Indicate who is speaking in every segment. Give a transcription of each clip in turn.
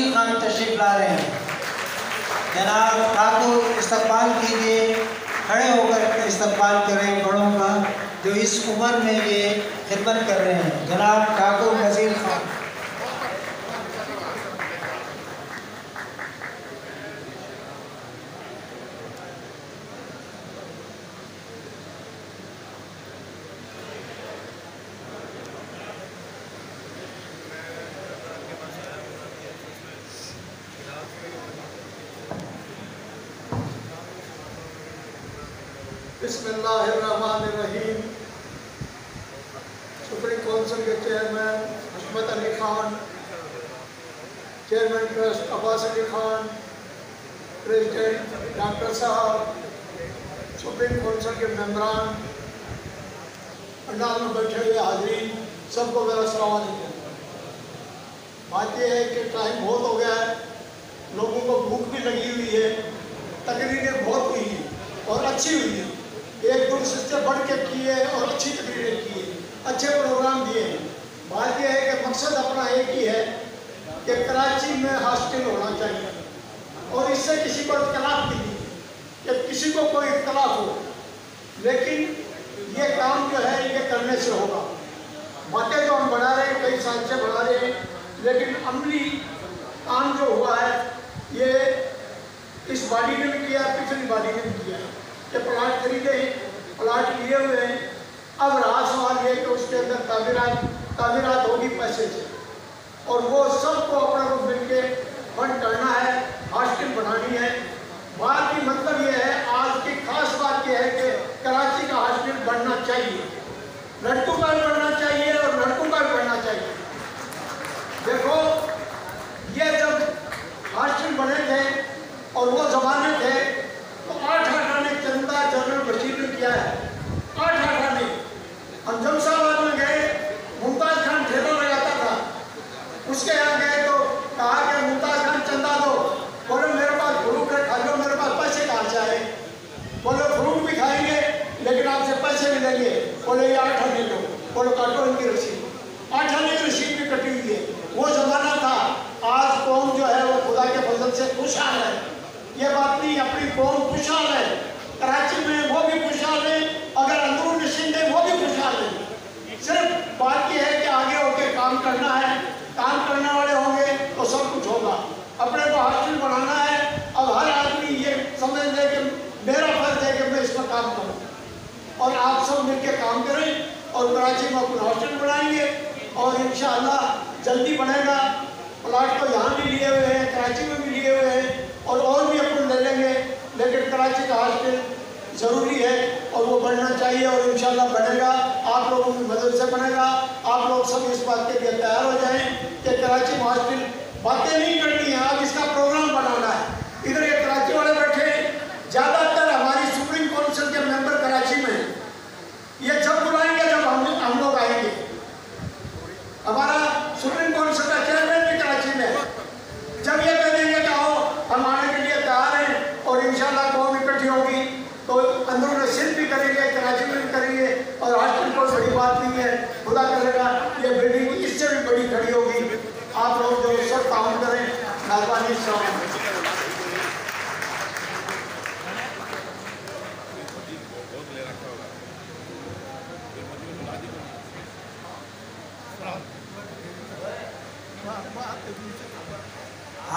Speaker 1: نذیر خان تشریف لا رہے ہیں۔ جناب ٹھاکر استقبال کیجیے کھڑے ہو کر استقبال کریں بڑوں کا، جو اس عمر میں یہ خدمت کر رہے ہیں۔ جناب، ٹھاکر نذیر خان۔
Speaker 2: بسم اللہ الرحمن الرحیم۔ سپریم کونسل کے chairman Hashmat Ali Khan, chairman trust Abbas Ali Khan, president doctor صاحب، سپریم کونسل کے ممبران، پنڈال میں بیٹھے ہوئے حاضرین، سب کو میرا السلام علیکم۔ بات یہ ہے کہ ٹائم بہت ہو گیا ہے، لوگوں کو بھوک بھی لگی ہوئی ہے تقریریں بہت ہوئی ہیں اور اچھی ہوئی ہیں۔ ایک دوسرے سے بڑھ کے کیے اور اچھی تقریریں کی اچھے پروگرام دیے ہیں بات یہ ہے کہ مقصد اپنا ایک ہی ہے کہ کراچی میں ہاسٹل ہونا چاہیے۔ اور اس سے کسی کو اختلاف نہیں کہ کسی کو کوئی اختلاف ہو۔ لیکن یہ کام جو ہے، یہ کرنے سے ہوگا۔ باتیں جو ہم بنا رہے ہیں، کئی سال سے بنا رہے ہیں، لیکن عملی کام جو ہوا ہے، یہ اس باڈی نے بھی کیا، پچھلی باڈی نے بھی کیا۔ کہ پلاٹ خریدے ہیں، پلاٹ لیے ہوئے ہیں۔ اب رہا سوال یہ کہ اس کے اندر تعمیرات تعمیرات ہوگی پیسے سے۔ اور وہ سب کو اپنا روپ مل کے فنڈ کرنا ہے، ہاسٹل بنانی ہے۔ بات کی مطلب یہ ہے، آج کی خاص بات یہ ہے کہ کراچی کا ہاسٹل بننا چاہیے۔ لڑکوں کا بھی بننا چاہیے اور لڑکوں کا بھی بننا چاہیے دیکھو یہ جب ہاسٹل بنے تھے اور وہ زمانے تھے تو آٹھ آٹھانے چندہ جنرل بشیر نے کیا ہے آٹھ آٹھانے ہم جب صاحب میں گئے ممتاز خان ٹھیلا لگاتا تھا اس کے یہاں گئے تو کہا کہ ممتاز خان چندہ دو بولے میرے پاس فروٹ ہے کھا لو میرے پاس پیسے کہاں سے آئے بولے فروٹ بھی کھائیں گے لیکن آپ سے پیسے بھی لیں گے بولے یہ آٹھ آنے لو بولے کاٹو ان کی رسید آٹھ آنے کی رسید بھی کٹی ہوئی ہے وہ زمانہ تھا آج قوم جو ہے وہ خدا کے فضل سے خوشحال ہے یہ بات نہیں اپنی قوم خوشحال ہے کراچی میں وہ بھی خوشحال ہے اگر اندرون نشند ہے وہ بھی خوشحال ہے صرف بات یہ ہے کہ آگے ہو کے کام کرنا ہے کام کرنے والے ہوں گے تو سب کچھ ہوگا اپنے کو ہاسٹل بنانا ہے اب ہر آدمی یہ سمجھ لے کہ میرا فرض ہے کہ میں اس پر کام کروں اور آپ سب مل کے کام کریں اور کراچی میں اپنا ہاسٹل بنائیں گے اور انشاءاللہ جلدی بنے گا پلاٹ تو یہاں بھی لیے ہوئے ہیں، کراچی میں بھی لیے ہوئے ہیں اور اور بھی اپن لے لیں گے لیکن کراچی کا ہاسپٹل ضروری ہے اور وہ بڑھنا چاہیے اور انشاءاللہ بڑھے گا۔ آپ لوگوں کی مدد سے بنے گا۔ آپ لوگ سب اس بات کے لیے تیار ہو جائیں کہ کراچی میں ہاسپٹل باتیں نہیں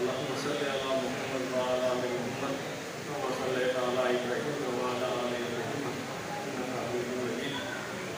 Speaker 3: اللهم صل على محمد وعلى آل محمد كما صليت على إبراهيم وعلى آل إبراهيم.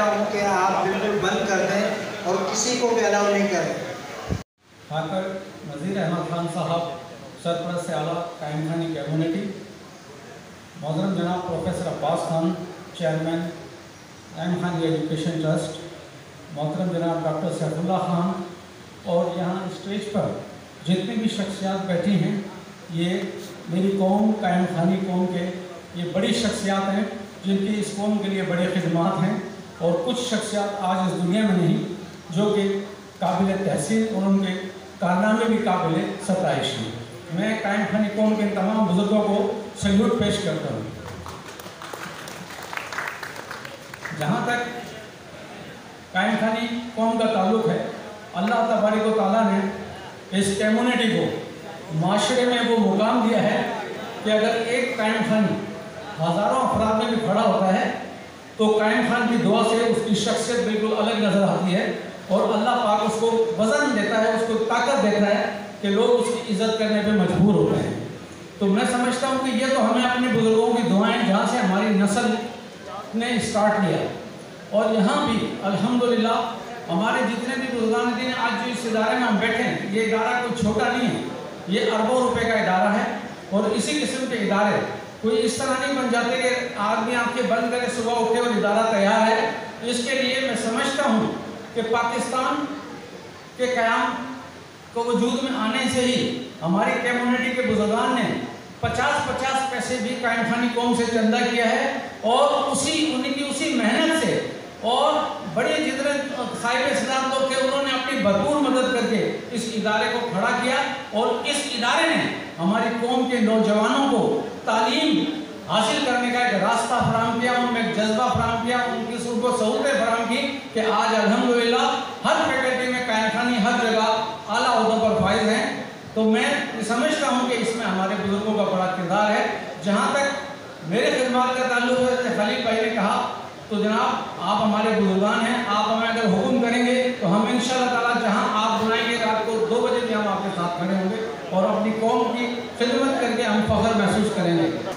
Speaker 3: ہوں کہ آپ بالکل بند کر دیں اور کسی کو بھی الاؤ نہیں کریں۔ آ کر وزیر احمد خان صاحب، سرپرست اعلیٰ قائم خانی
Speaker 1: کمیونٹی محترم جناب professor Abbas Khan, chairman M Khan ji education trust, محترم جناب
Speaker 4: ڈاکٹر سیف اللہ خان اور یہاں اسٹیج پر جتنی بھی شخصیات بیٹھی ہیں، یہ میری قوم، قائم خانی قوم کے یہ بڑی شخصیات ہیں جن کی اس قوم کے لیے بڑے خدمات ہیں۔ اور کچھ شخصیات آج اس دنیا میں نہیں، جو کہ قابل تحسین اور ان کے کارنامے بھی قابل ستائش ہیں۔ میں قائم خانی قوم کے تمام بزرگوں کو سیلوٹ پیش کرتا ہوں۔ جہاں تک قائم خانی قوم کا تعلق ہے، اللہ تبارک و تعالیٰ نے اس کمیونٹی کو معاشرے میں وہ مقام دیا ہے کہ اگر ایک قائم خانی ہزاروں افراد میں بھی کھڑا ہوتا ہے تو قائم خان کی دعا سے اس کی شخصیت بالکل الگ نظر آتی ہے اور اللہ پاک اس کو وزن دیتا ہے، اس کو طاقت دیتا ہے کہ لوگ اس کی عزت کرنے پہ مجبور ہوتے ہیں تو میں سمجھتا ہوں کہ یہ تو ہمیں اپنے بزرگوں کی دعائیں، جہاں سے ہماری نسل نے اسٹارٹ لیا۔ اور یہاں بھی الحمدللہ ہمارے جتنے بھی بزرگان دین آج جو اس ادارے میں ہم بیٹھے ہیں، یہ ادارہ کوئی چھوٹا نہیں ہے، یہ اربوں روپے کا ادارہ ہے۔ اور اسی قسم کے ادارے کوئی اس طرح نہیں بن جاتے کہ آدمی آپ کے بند کرے، صبح اٹھے اور ادارہ تیار ہے۔ اس کے لیے میں سمجھتا ہوں کہ پاکستان کے قیام کو وجود میں آنے سے ہی ہماری کمیونٹی کے بزرگان نے پچاس پچاس پیسے بھی قائم خانی قوم سے چندہ کیا ہے اور اسی، ان کی اسی محنت سے اور بڑی جدر صاحب اسلام کے انہوں نے اپنی بھرپور مدد کر کے اس ادارے کو کھڑا کیا اور اس ادارے نے ہماری قوم کے نوجوانوں کو تعلیم حاصل کرنے کا ایک راستہ فراہم کیا، ان میں ایک جذبہ فراہم کیا، ان کی سب کو سہولتیں فراہم کی کہ آج الحمدللہ ہر فیکلٹی میں قائم خانی ہر جگہ اعلیٰ عہدوں پر فائز ہیں۔ تو میں سمجھتا ہوں کہ اس میں ہمارے بزرگوں کا بڑا کردار ہے۔ جہاں تک میرے خدمات کا تعلق ہے خلیق بھائی نے کہا، تو جناب آپ ہمارے بزرگان ہیں، آپ ہمیں اگر حکم کریں گے تو ہم انشاءاللہ تعالیٰ جہاں آپ بنائیں گے، رات کو دو بجے بھی ہم آپ کے ساتھ کھڑے ہوں گے اور اپنی قوم کی خدمت کر کے ہم فخر محسوس کریں گے۔